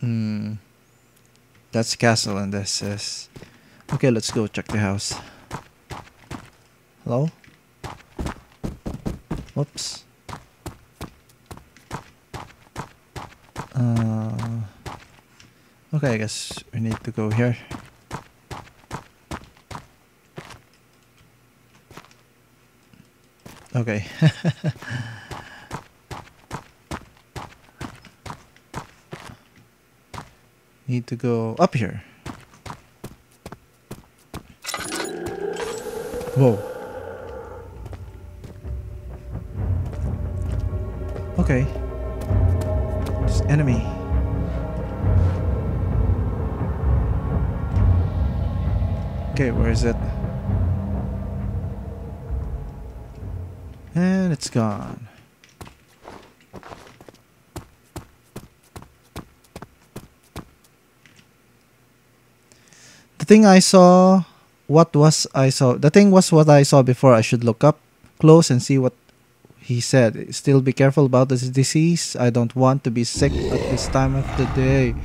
Hmm. That's castle and this is... Okay, let's go check the house. Hello? Whoops. Uh, okay, I guess we need to go here. Okay. need to go up here. Whoa. Okay. This enemy. Okay, where is it? And it's gone. Thing I saw, what was I saw? The thing was what I saw before. I should look up close and see what he said. Still be careful about this disease. I don't want to be sick at this time of the day.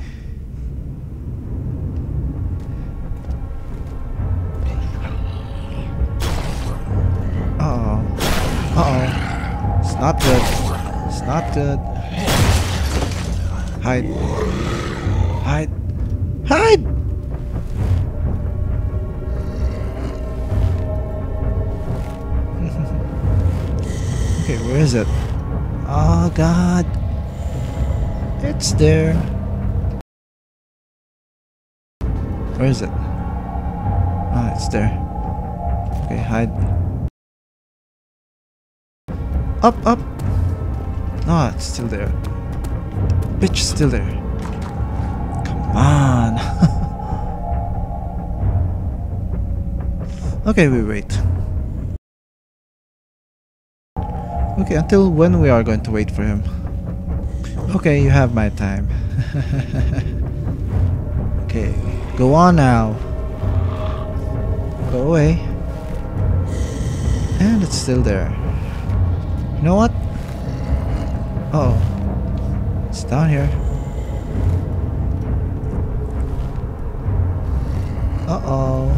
Uh-oh. Uh-oh. It's not good. It's not good. Hide. Hide. Hide! Okay, where is it? Oh god. It's there. Where is it? Ah, it's there. Okay, hide. Up, up. No, it's still there. Bitch, still there. Come on. okay, we wait. Okay, until when we are going to wait for him? Okay, you have my time. okay, go on now. Go away. And it's still there. You know what? Uh oh. It's down here. Uh oh.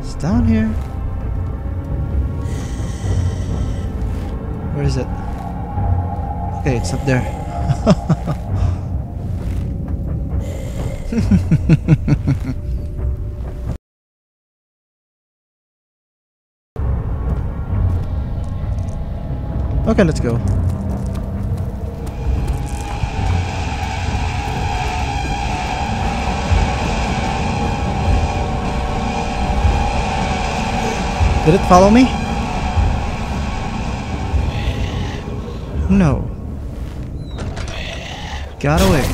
It's down here. Where is it? Okay, it's up there. okay, let's go. Did it follow me? No. Got away.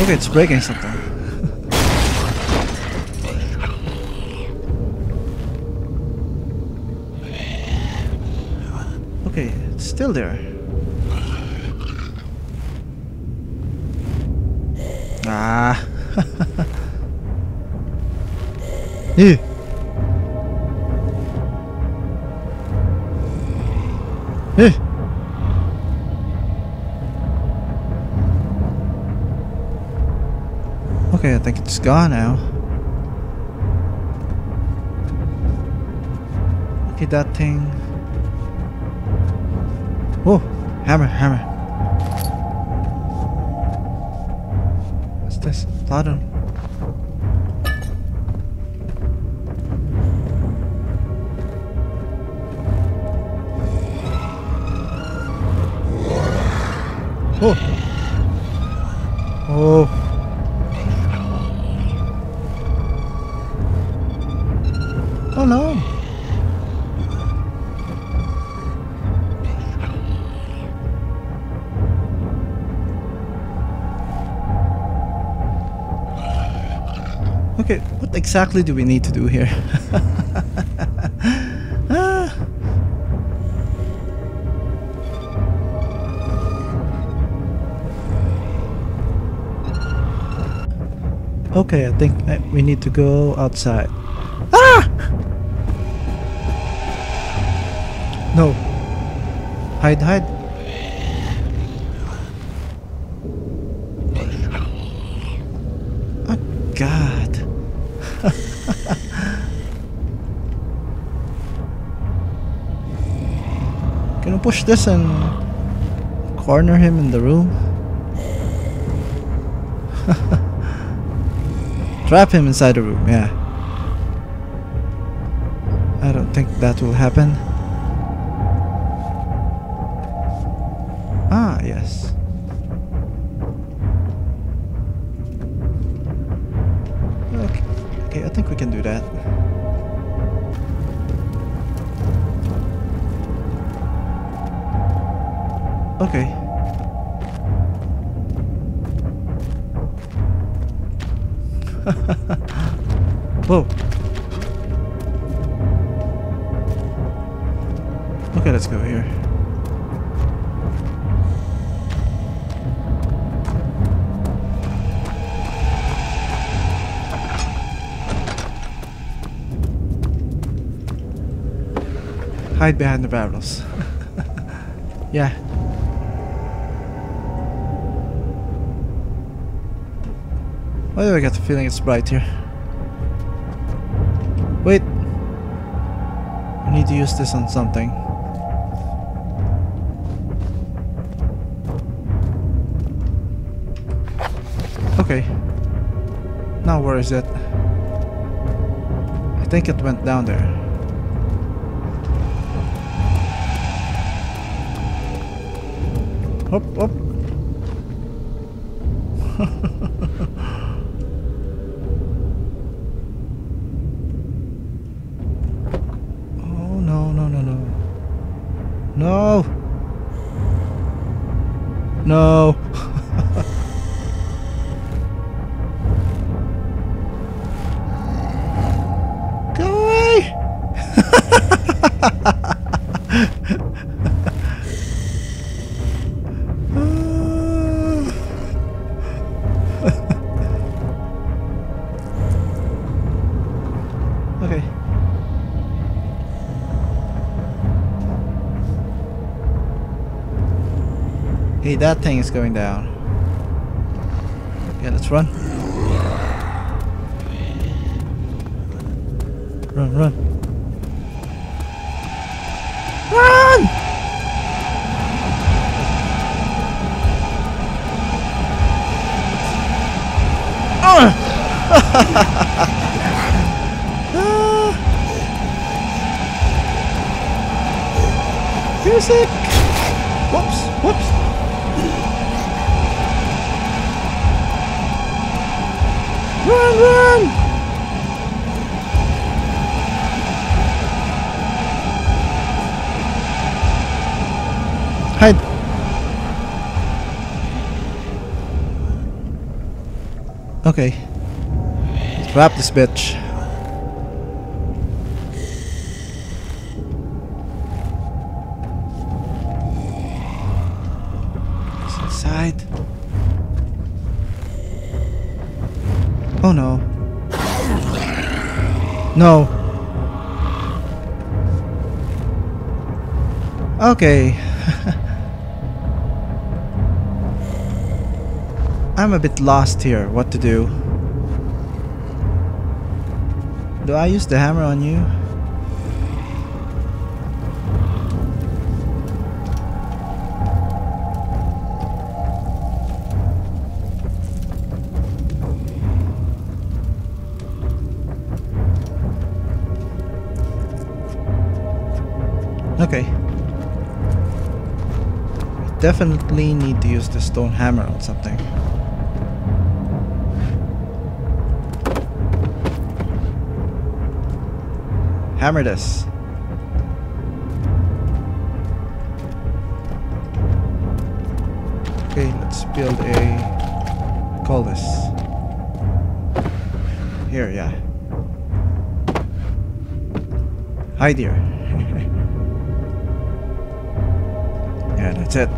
Okay, it's breaking something. okay, it's still there. Ah. Ew. Okay, I think it's gone now. Look at that thing. Oh, hammer, hammer. What's this? Oh. Oh. Oh exactly do we need to do here? ah. Okay, I think we need to go outside. Ah! No. Hide, hide. Oh, God. Can we push this and corner him in the room? Trap him inside the room, yeah. I don't think that will happen. Ah, yes. Can do that. Okay. Whoa. Okay, let's go here. Hide behind the barrels. yeah. Why do I get the feeling it's bright here? Wait. I need to use this on something. Okay. Now where is it? I think it went down there. Hop, hop. oh no, no, no, no. No! No! Go away! Hey, that thing is going down. Yeah, let's run. Run, run. Run! Ah! Music! Okay. Let's wrap this bitch. It's inside. Oh no. No. Okay. I'm a bit lost here. What to do? Do I use the hammer on you? Okay. Definitely need to use the stone hammer on something. Hammer this. Okay, let's build a call this. Here, yeah. Hide here. yeah, that's it.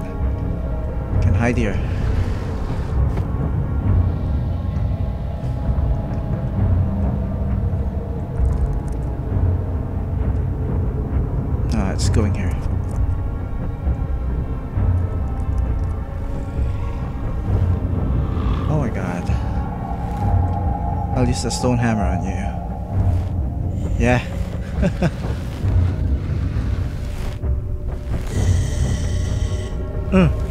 Can hide here. Going here. Oh my god. I'll use a stone hammer on you. Yeah. mm.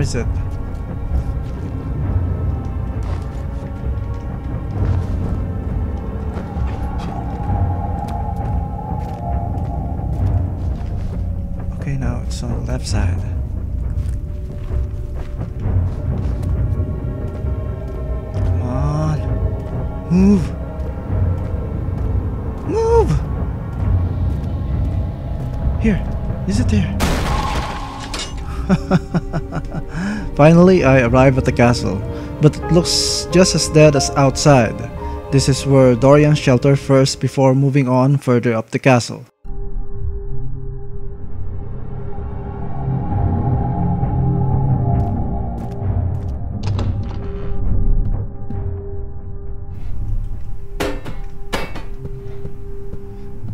Is it? Okay, now it's on the left side. Come on. Move. Finally, I arrive at the castle, but it looks just as dead as outside. This is where Dorian sheltered first before moving on further up the castle.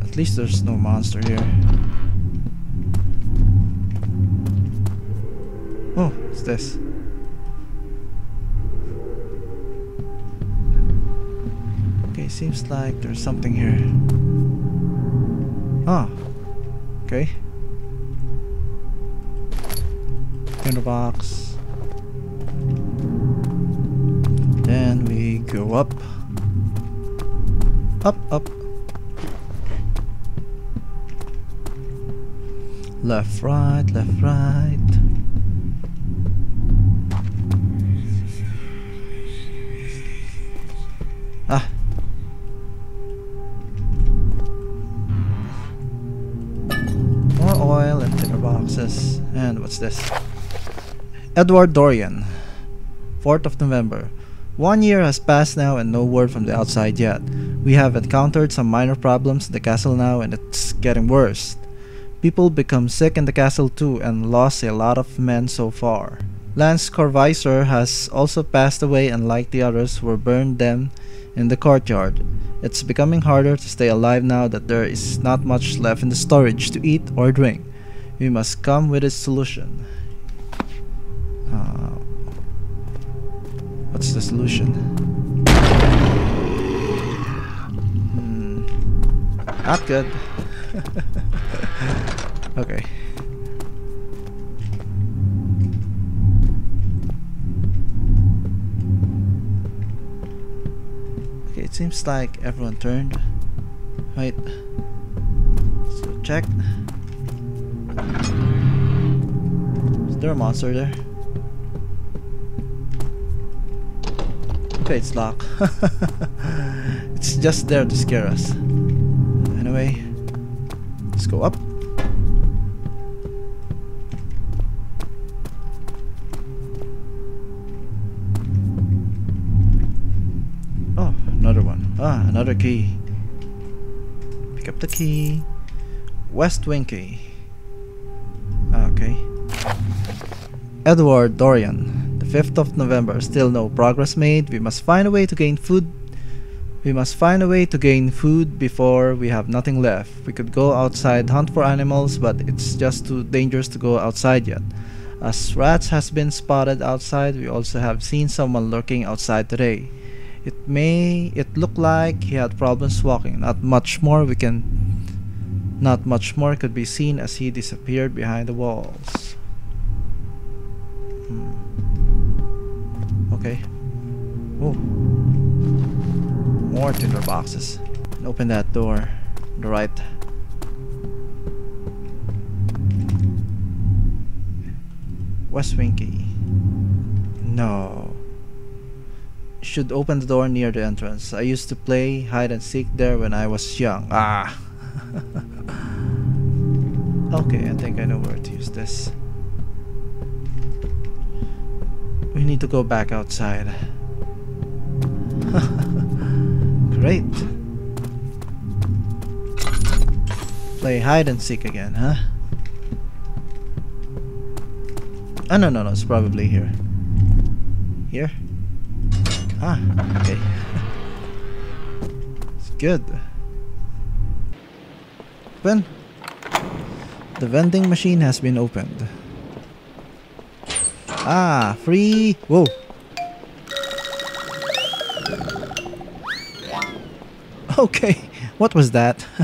At least there's no monster here. What's this? Okay, seems like there's something here. Ah, okay. Tinderbox. Then we go up. Up, up. Left, right, left, right. This? Edward Dorian. 4th of November. One year has passed now and no word from the outside yet. We have encountered some minor problems in the castle now and it's getting worse. People become sick in the castle too and lost a lot of men so far. Lance Corvisor has also passed away and like the others were burned them in the courtyard. It's becoming harder to stay alive now that there is not much left in the storage to eat or drink. We must come with a solution. Uh, what's the solution? Hmm, not good. okay. Okay, it seems like everyone turned. Wait. So check. Is there a monster there? Okay, it's locked. it's just there to scare us. Anyway, let's go up. Oh, another one. Ah, another key. Pick up the key. West Wing key. Edward Dorian. The 5th of November. Still no progress made. We must find a way to gain food. We must find a way to gain food before we have nothing left. We could go outside hunt for animals, but it's just too dangerous to go outside yet. As rats has been spotted outside, we also have seen someone lurking outside today. It may it looked like he had problems walking. Not much more we can not much more could be seen as he disappeared behind the walls. Okay. Oh. More tinder boxes. Open that door. on The right. West Wing key. No. Should open the door near the entrance. I used to play hide and seek there when I was young. Ah. okay, I think I know where to use this. We need to go back outside. Great. Play hide and seek again, huh? Ah, no, no, no, it's probably here. Here? Ah, okay. It's good. Open. The vending machine has been opened. Ah, free. Whoa. Okay, what was that?